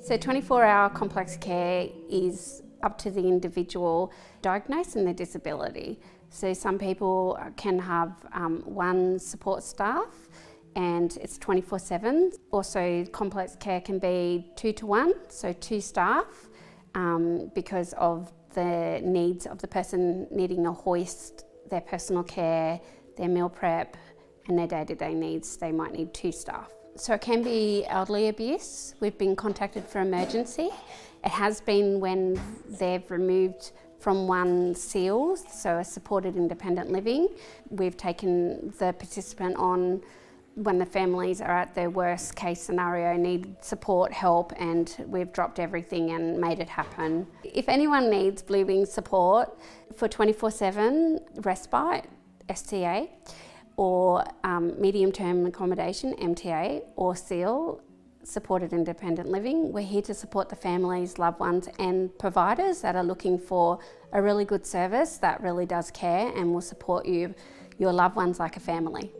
So 24 hour complex care is up to the individual diagnosing their disability. So some people can have um, one support staff and it's 24 7. Also, complex care can be two to one, so two staff, um, because of the needs of the person needing a hoist, their personal care, their meal prep, and their day to day needs. They might need two staff. So it can be elderly abuse. We've been contacted for emergency. It has been when they've removed from one SIL, so a supported independent living. We've taken the participant on when the families are at their worst case scenario, need support, help, and we've dropped everything and made it happen. If anyone needs Blue Wing support for 24 7 respite, STA, or um, medium term accommodation, MTA, or SIL, supported independent living. We're here to support the families, loved ones, and providers that are looking for a really good service that really does care and will support you, your loved ones like a family.